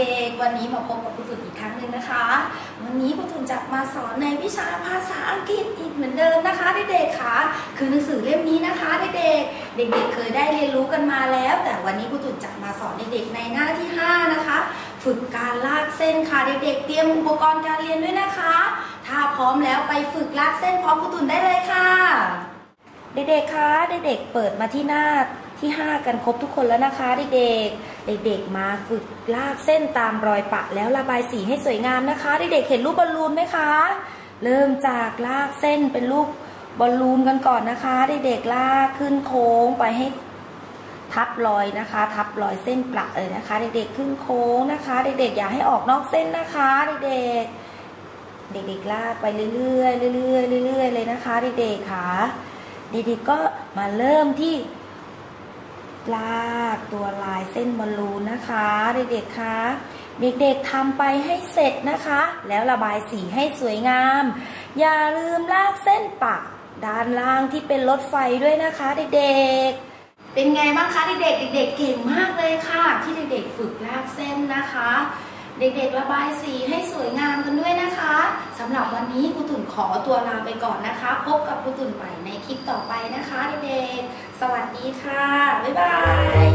เด็วันนี้มาพบกับครูตุ่นอีกครั้งหนึ่งนะคะ วันนี้ครูตุ่นจะมาสอนในวิชาภาษาอังกฤษอีกเหมือนเดิมนะคะเด็กๆค่ะ คือหนังสือเล่มนี้นะคะเด็กๆ เด็กๆ เคยได้เรียนรู้กันมาแล้ว แต่วันนี้ครูตุ่นจะมาสอนเด็กๆ ในหน้าที่ 5 นะคะ ฝึกการลากเส้นค่ะเด็กๆ เตรียมอุปกรณ์การเรียนด้วยนะคะ ถ้าพร้อมแล้วไปฝึกลากเส้นพร้อมครูตุ่นได้เลยค่ะ เด็กๆ คะ เด็กๆ เปิดมาที่หน้า ที่ 5 กันครบทุกคนแล้วนะคะเด็กๆ เด็กๆ มาฝึกลากเส้นตามรอยปะแล้วระบายสีให้สวยงามนะคะ เด็กๆ เห็นรูปบอลลูนไหมคะ เริ่มจากลากเส้นเป็นรูปบอลลูนกันก่อนนะคะ เด็กๆ ลากขึ้นโค้งไปให้ทับรอยนะคะ ทับรอยเส้นประเลยนะคะ เด็กๆ ขึ้นโค้งนะคะ เด็กๆ อย่าให้ออกนอกเส้นนะคะ เด็กๆ เด็กๆ ลากไปเรื่อยๆ เรื่อยๆ เรื่อยๆ เลยนะคะ เด็กๆ ค่ะ เด็กๆ ก็มาเริ่มที่ ลากตัวลายเส้นบอลลูนนะคะ เด็กๆคะเด็กๆทำไปให้เสร็จนะคะ แล้วระบายสีให้สวยงาม อย่าลืมลากเส้นปะด้านล่างที่เป็นรถไฟด้วยนะคะ เด็กๆเป็นไงบ้างคะเด็กๆเด็กๆเก่งมากเลยค่ะ ที่เด็กๆฝึกลากเส้นนะคะ เด็กๆระบายสีให้สวยงามกันด้วยนะคะสำหรับวันนี้ครูตุ่นขอตัวลาไปก่อนนะคะ พบกับครูตุ่นใหม่ในคลิปต่อไปนะคะ เด็กๆ สวัสดีค่ะ บ๊ายบาย